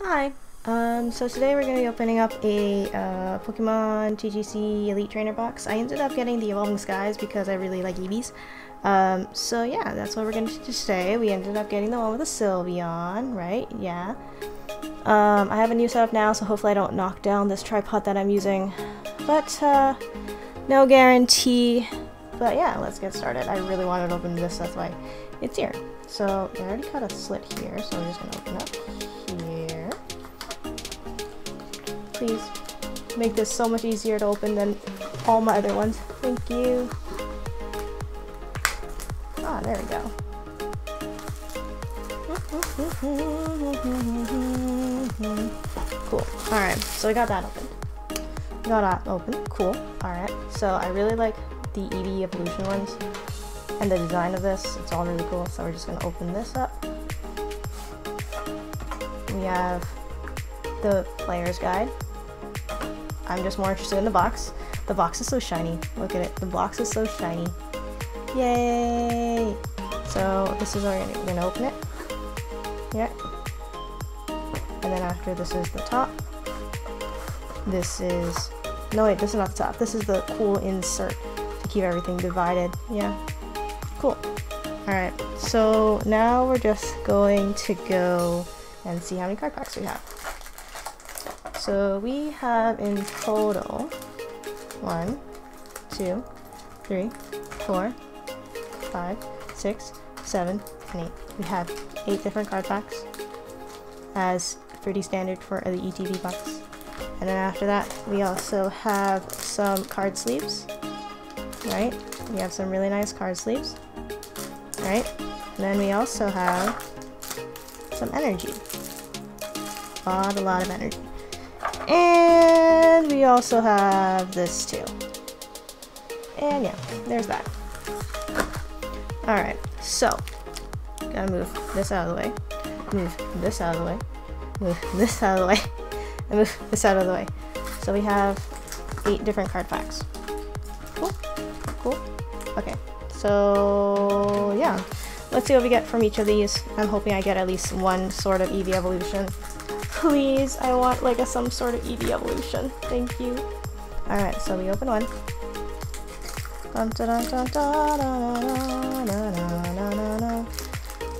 Hi. Um, so today we're going to be opening up a uh, Pokemon TGC Elite Trainer box. I ended up getting the Evolving Skies because I really like Eevees. Um, so yeah, that's what we're going to do today. We ended up getting the one with the Sylveon, right? Yeah. Um, I have a new setup now, so hopefully I don't knock down this tripod that I'm using. But, uh, no guarantee. But yeah, let's get started. I really wanted to open this, that's why it's here. So, I already cut a slit here, so we're just going to open up here. Please make this so much easier to open than all my other ones. Thank you. Ah, there we go. Cool. Alright, so we got that open. Got that open. Cool. Alright, so I really like the Eevee evolution ones and the design of this. It's all really cool, so we're just going to open this up. We have the player's guide. I'm just more interested in the box. The box is so shiny. Look at it. The box is so shiny. Yay! So this is already, we're gonna open it. Yeah. And then after this is the top. This is, no wait, this is not the top. This is the cool insert to keep everything divided. Yeah. Cool. Alright, so now we're just going to go and see how many card packs we have. So we have in total one, two, three, four, five, six, seven, and eight. We have eight different card packs as pretty standard for the ETB box. And then after that, we also have some card sleeves, right? We have some really nice card sleeves, right? And then we also have some energy. A lot, a lot of energy. And we also have this too. And yeah, there's that. Alright, so, gotta move this out of the way, move this out of the way, move this out of the way, and move this out of the way. So we have eight different card packs. Cool, cool. Okay, so yeah, let's see what we get from each of these. I'm hoping I get at least one sort of Eevee evolution. Please, I want like a some sort of Eevee evolution. Thank you. Alright, so we open one.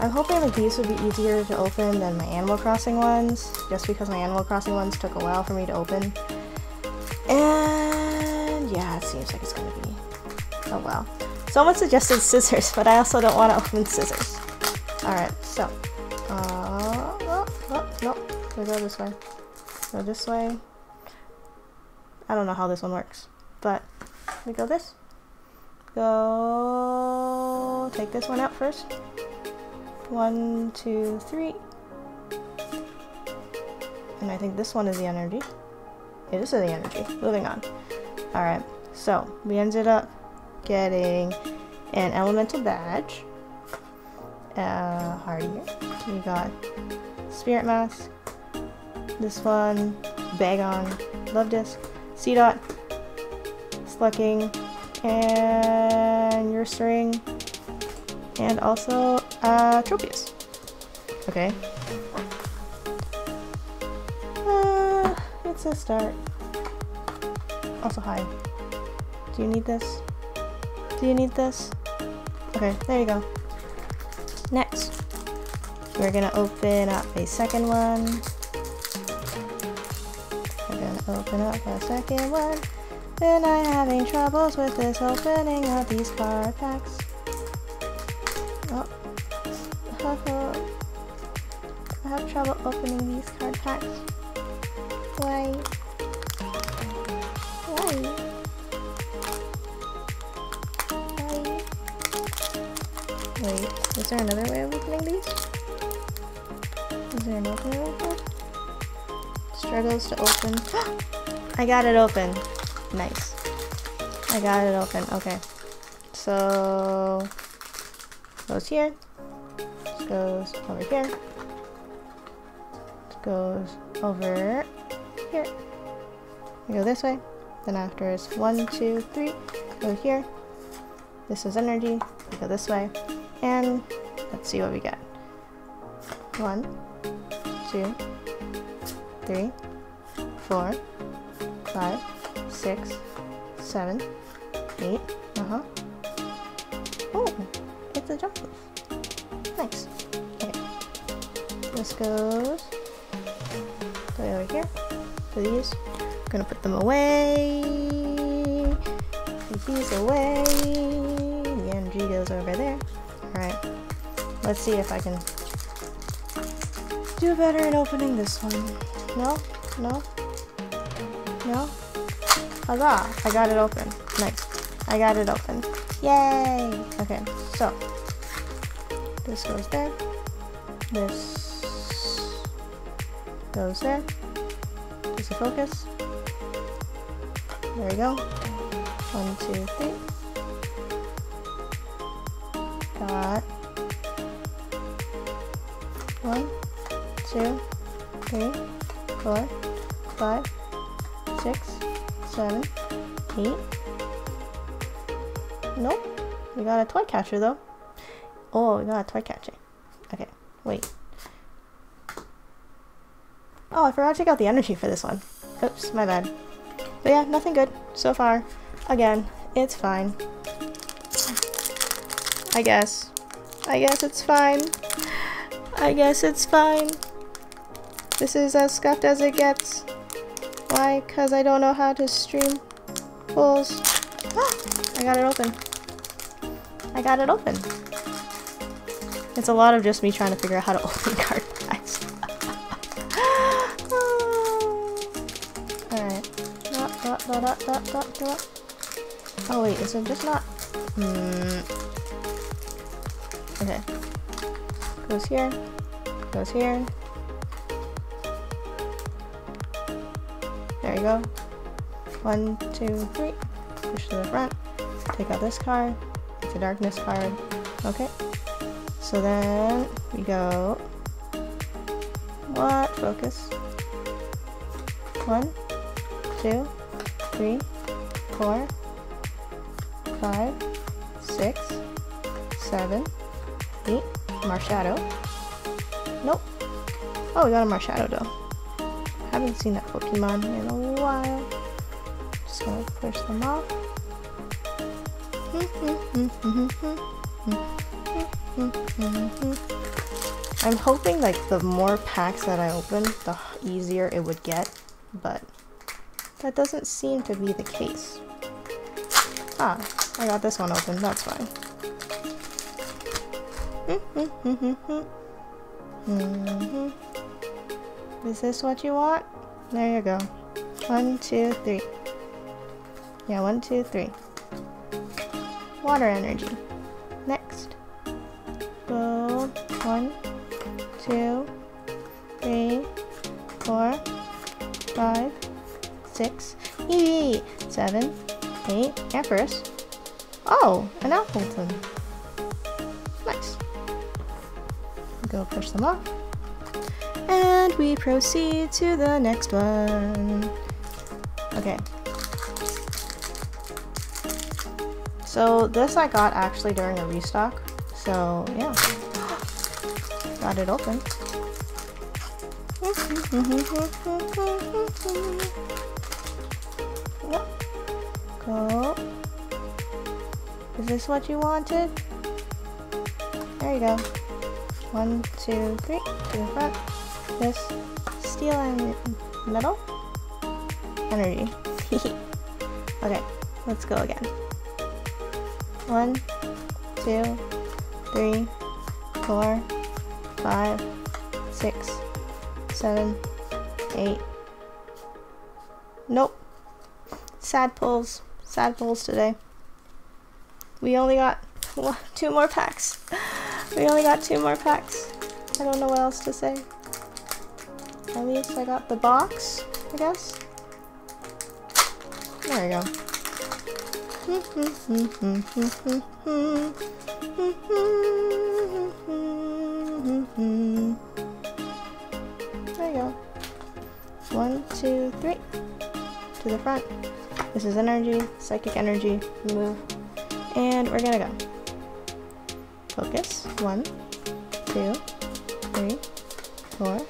I'm hoping that these would be easier to open than my Animal Crossing ones, just because my Animal Crossing ones took a while for me to open. And yeah, it seems like it's gonna be. Oh well. Someone suggested scissors, but I also don't want to open scissors. Alright, so. We go this way. Go this way. I don't know how this one works, but we go this. Go. Take this one out first. One, two, three. And I think this one is the energy. Yeah, this is the energy. Moving on. Alright, so we ended up getting an elemental badge. Uh, Hardier. We got Spirit Mask. This one, Bagon, Luvdisc, Seedot, Slaking, and your string, and also uh, Tropius. Okay. Uh, it's a start. Also, hi. Do you need this? Do you need this? Okay, there you go. Next, we're gonna open up a second one. Open up a second one. And I'm having troubles with this opening of these card packs. Oh. I have trouble opening these card packs. Why? Why? Wait, is there another way of opening these? Is there another way of opening? Struggles to open. I got it open. Nice. I got it open. Okay. So goes here. This goes over here. This goes over here. We go this way. Then after is one, two, three. Go here. This is energy. We go this way. And let's see what we get. One, two, three, four, five, six, seven, eight. Uh huh. Oh, it's a jump move. Nice. Okay. This goes way over here. These, I'm gonna put them away. Take these away. The energy goes over there. Alright. Let's see if I can do better in opening this one. No? No? No? Huzzah! I got it open. Nice. I got it open. Yay! Okay, so. This goes there. This goes there. Just a focus. There we go. One, two, three. Five, six, seven, eight. Nope. We got a toy catcher though. Oh, we got a toy catcher. Okay, wait. Oh, I forgot to take out the energy for this one. Oops, my bad. But yeah, nothing good so far. Again, it's fine. I guess. I guess it's fine. I guess it's fine. This is as scuffed as it gets. Why? Because I don't know how to stream pulls. Ah, I got it open. I got it open. It's a lot of just me trying to figure out how to open card packs. Alright. Oh wait, is it just not? Hmm. Okay. Goes here. Goes here. Go. One, two, three. Push to the front. Take out this card. It's a darkness card. Okay. So then we go. What? Focus. One, two, three, four, five, six, seven, eight. Marshadow. Nope. Oh, we got a Marshadow though. Haven't seen that Pokemon in a while. Just gonna push them off. I'm hoping like the more packs that I open, the easier it would get, but that doesn't seem to be the case. Ah, I got this one open, that's fine. Hmm, hmm, hmm, Is this what you want? There you go. One, two, three. Yeah, one, two, three. Water energy. Next. Go one, two, three, four, five, six, ee, seven, eight, Empress. Oh, an Appletun. Nice. Go push them off. And we proceed to the next one. Okay. So this I got actually during a restock. So yeah. Got it open. Yep. Go. Is this what you wanted? There you go. One, two, three, to the front. This steel and metal energy. okay, let's go again. One, two, three, four, five, six, seven, eight. Nope. Sad pulls. Sad pulls today. We only got two more packs. We only got two more packs. I don't know what else to say. At least I got the box, I guess. There we go. There you go. One, two, three. To the front. This is energy, psychic energy, move. And we're gonna go. Focus. One, two, three, four,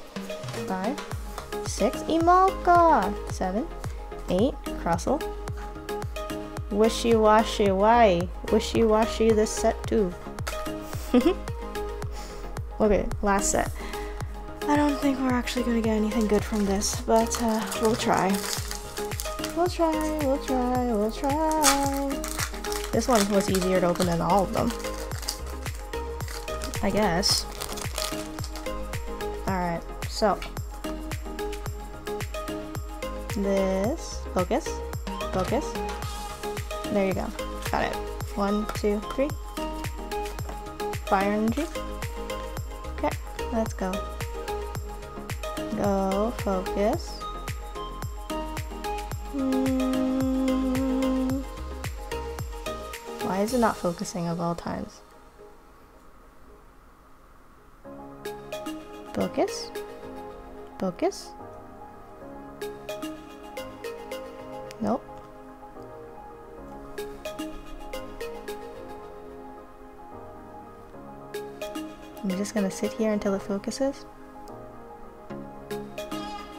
five, six, Emolga, seven, eight, Crustle, Wishiwashi, why? Wishiwashi this set too. okay, last set. I don't think we're actually gonna get anything good from this, but uh, we'll try. We'll try, we'll try, we'll try. This one was easier to open than all of them. I guess. Alright, so. This, focus, focus. There you go. Got it. One, two, three. Fire energy. Okay, let's go. Go, focus. Mm. Why is it not focusing of all times? Focus. Focus. Nope. I'm just gonna sit here until it focuses.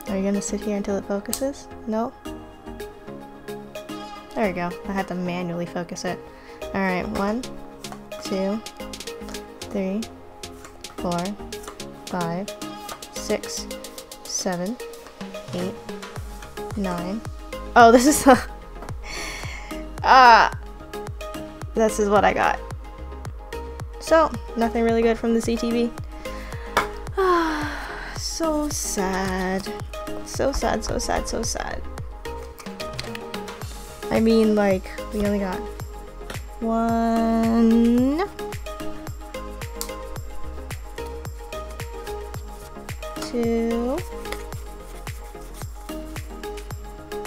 Are you gonna sit here until it focuses? No? There we go. I had to manually focus it. Alright, one, two, three, four, five, six, seven, eight, nine. Oh, this is. Ah! this is what I got. So, nothing really good from the ETB. So sad. So sad, so sad, so sad. I mean, like, we only got one, two,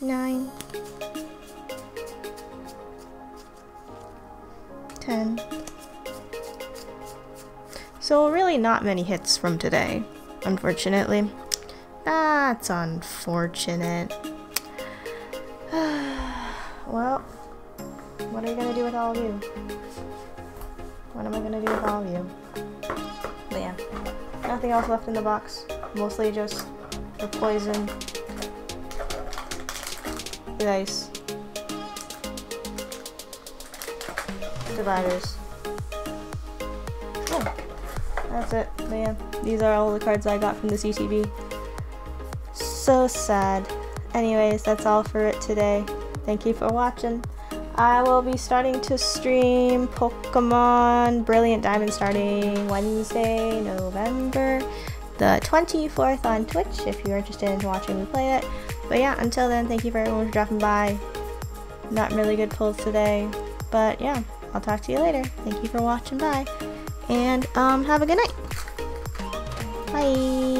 nine, ten. So really not many hits from today, unfortunately. That's unfortunate. well, what are you gonna do with all of you? What am I gonna do with all of you? But yeah, nothing else left in the box. Mostly just the poison, the ice, dividers. Cool. That's it. Yeah, these are all the cards I got from the ETB. So sad. Anyways, that's all for it today. Thank you for watching. I will be starting to stream Pokemon Brilliant Diamond starting Wednesday, November the 24th on Twitch if you're interested in watching me play it. But yeah, until then, thank you for everyone for dropping by. Not really good pulls today, but yeah, I'll talk to you later. Thank you for watching. Bye and um, have a good night. Bye.